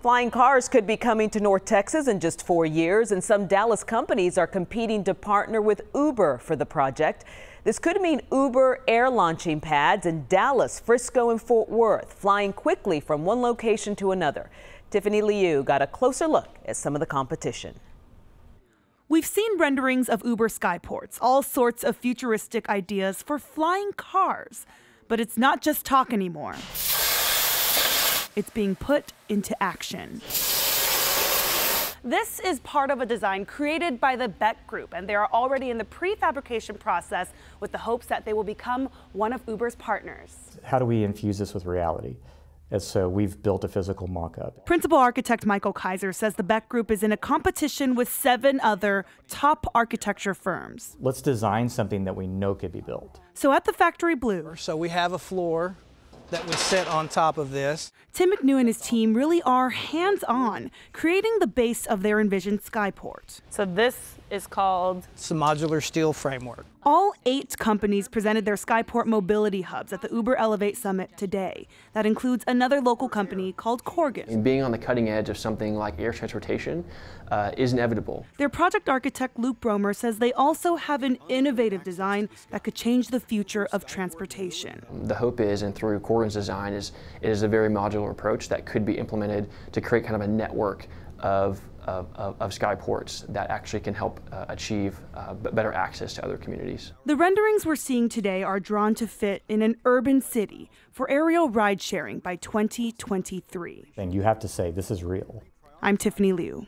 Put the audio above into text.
Flying cars could be coming to North Texas in just four years, and some Dallas companies are competing to partner with Uber for the project. This could mean Uber air launching pads in Dallas, Frisco, and Fort Worth, flying quickly from one location to another. Tiffany Liu got a closer look at some of the competition. We've seen renderings of Uber skyports, all sorts of futuristic ideas for flying cars. But it's not just talk anymore it's being put into action. This is part of a design created by the Beck Group, and they are already in the prefabrication process with the hopes that they will become one of Uber's partners. How do we infuse this with reality? And so we've built a physical mock up. Principal architect Michael Kaiser says the Beck Group is in a competition with seven other top architecture firms. Let's design something that we know could be built. So at the Factory Blue. So we have a floor that would sit on top of this. Tim McNew and his team really are hands on, creating the base of their envisioned skyport. So this is called? It's a modular steel framework. All eight companies presented their Skyport mobility hubs at the Uber Elevate Summit today. That includes another local company called Corgan. Being on the cutting edge of something like air transportation uh, is inevitable. Their project architect Luke Bromer says they also have an innovative design that could change the future of transportation. The hope is, and through Corgan's design, is it is a very modular approach that could be implemented to create kind of a network of of, of, of skyports that actually can help uh, achieve uh, better access to other communities. The renderings we're seeing today are drawn to fit in an urban city for aerial ride sharing by 2023. And you have to say, this is real. I'm Tiffany Liu.